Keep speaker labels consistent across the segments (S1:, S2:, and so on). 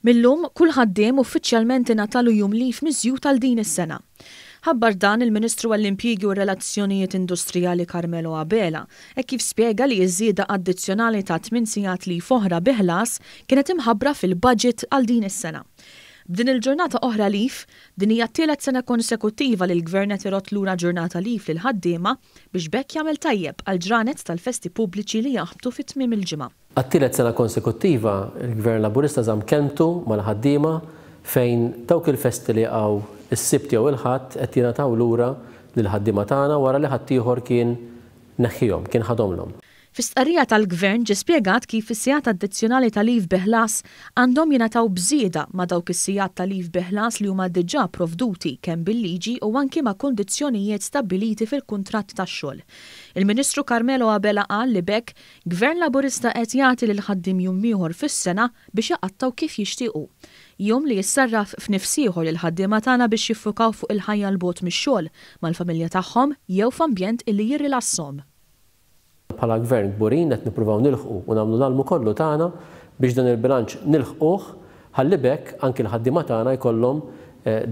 S1: Mil-lum, kull ħaddiem uffiċjalment ingħatalu jum leave miżjud għal din is-sena. Ħabbar dan il-Ministru għall-Impjiegi u r-Relazzjonijiet Industrijali Carmelo Abela hekk kif spjega li ż-żieda addizzjonali ta' tmien sigħat leave oħra bi ħlas kienet imħabbra fil-budget għal din is-sena. B'din il-ġurnata oħra leave, Din hija t-tielet sena konsekuttiva li l-Gvern qed irodd lura ġurnata leave lill-ħaddiema biex b'hekk jagħmel tajjeb għal ġranet tal-festi pubbliċi li jaħbtu fi tmiem il-ġimgħa.
S2: Għat-tielet sena konsekuttiva, il-Gvern Laburista żamm kelmtu mal-ħaddiema fejn dawk il-festi li jaqgħu s-Sibt jew il-Ħadd qed jingħataw lura lill-ħaddiema tagħna wara li ħaddieħor kien neħħihom, kien ħadhomlhom.
S1: Fi stqarrija tal-Gvern ġie spjegat kif is-sigħat addizzjonali ta' leave bi ħlas għandhom jingħataw b'żieda ma' dawk is-sigħat ta' leave bi ħlas li huma diġà provduti kemm bil-liġi u anki ma' kundizzjonijiet stabbiliti fil-kuntratt tax-xogħol. Il-Ministru Carmelo Abela qal li b'hekk Gvern Laburista qed jagħti lill-ħaddiem jum ieħor fis-sena biex iqattgħu kif jixtiequ. Jum li jissarraf f'nifs ieħor lill-ħaddiema tagħna biex jiffukaw fuq il-ħajja 'l bogħod mix-xogħol, mal-familja tagħhom jew f'ambjent illi jirrilasshom.
S2: Bħala Gvern kburin qed nippruvaw nilħqu u nagħmlu l-almu kollu tagħna biex dan il-bilanċ nilħquh ħalli b'hekk anki l-ħaddiema tagħna jkollhom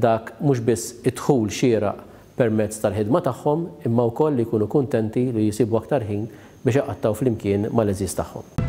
S2: dak mhux biss id-dħul xieraq permezz tal-ħidma tagħhom imma wkoll li jkunu kuntenti li jsibu aktar ħin biex iqattgħu flimkien mal-għeżież tagħhom.